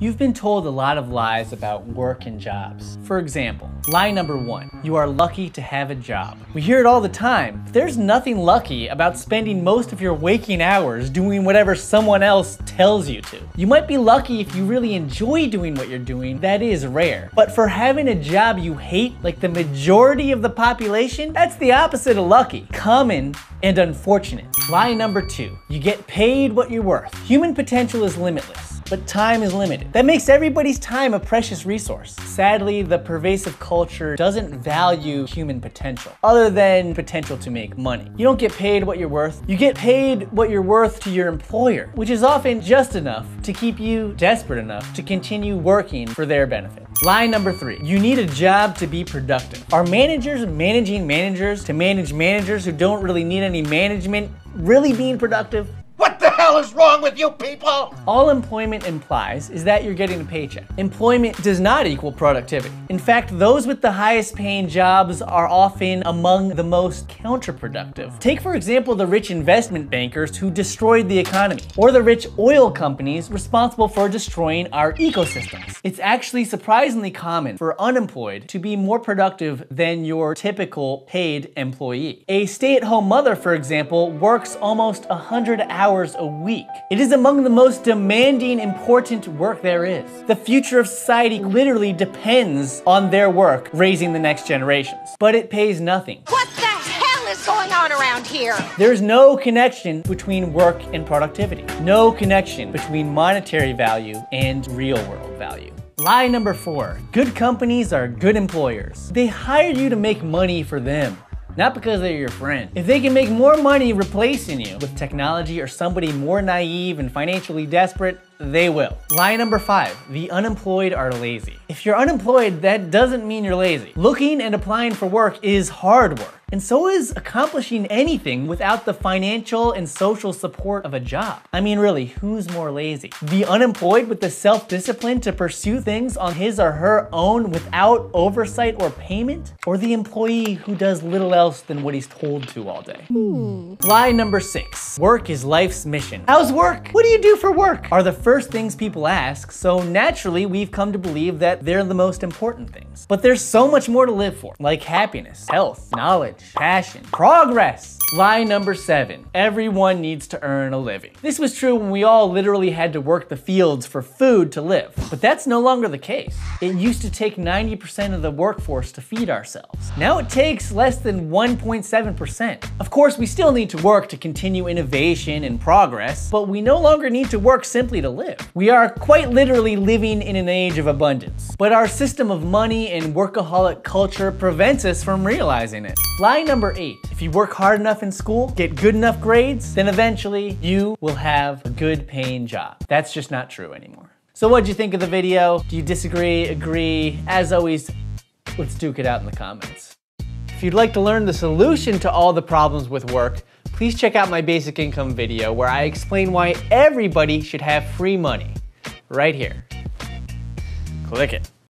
You've been told a lot of lies about work and jobs. For example, lie number one, you are lucky to have a job. We hear it all the time. There's nothing lucky about spending most of your waking hours doing whatever someone else tells you to. You might be lucky if you really enjoy doing what you're doing, that is rare. But for having a job you hate, like the majority of the population, that's the opposite of lucky. Common and unfortunate. Lie number two, you get paid what you're worth. Human potential is limitless but time is limited. That makes everybody's time a precious resource. Sadly, the pervasive culture doesn't value human potential, other than potential to make money. You don't get paid what you're worth. You get paid what you're worth to your employer, which is often just enough to keep you desperate enough to continue working for their benefit. Line number three, you need a job to be productive. Are managers managing managers to manage managers who don't really need any management really being productive? Hell is wrong with you people? All employment implies is that you're getting a paycheck. Employment does not equal productivity. In fact, those with the highest paying jobs are often among the most counterproductive. Take for example the rich investment bankers who destroyed the economy, or the rich oil companies responsible for destroying our ecosystems. It's actually surprisingly common for unemployed to be more productive than your typical paid employee. A stay-at-home mother, for example, works almost 100 hours a week. It is among the most demanding, important work there is. The future of society literally depends on their work raising the next generations. But it pays nothing. What the hell is going on around here? There's no connection between work and productivity. No connection between monetary value and real world value. Lie number four, good companies are good employers. They hire you to make money for them not because they're your friend. If they can make more money replacing you with technology or somebody more naive and financially desperate, they will. Lie number five, the unemployed are lazy. If you're unemployed, that doesn't mean you're lazy. Looking and applying for work is hard work. And so is accomplishing anything without the financial and social support of a job. I mean, really, who's more lazy? The unemployed with the self-discipline to pursue things on his or her own without oversight or payment? Or the employee who does little else than what he's told to all day? Hmm. Lie number six, work is life's mission. How's work? What do you do for work? Are the first things people ask, so naturally we've come to believe that they're the most important things. But there's so much more to live for, like happiness, health, knowledge, passion, progress. Lie number seven, everyone needs to earn a living. This was true when we all literally had to work the fields for food to live, but that's no longer the case. It used to take 90% of the workforce to feed ourselves. Now it takes less than 1.7%. Of course, we still need to work to continue innovation and progress, but we no longer need to work simply to live. We are quite literally living in an age of abundance, but our system of money and workaholic culture prevents us from realizing it. Lie number eight, if you work hard enough in school, get good enough grades, then eventually you will have a good paying job. That's just not true anymore. So what'd you think of the video? Do you disagree, agree? As always, let's duke it out in the comments. If you'd like to learn the solution to all the problems with work, please check out my basic income video where I explain why everybody should have free money. Right here. Click it.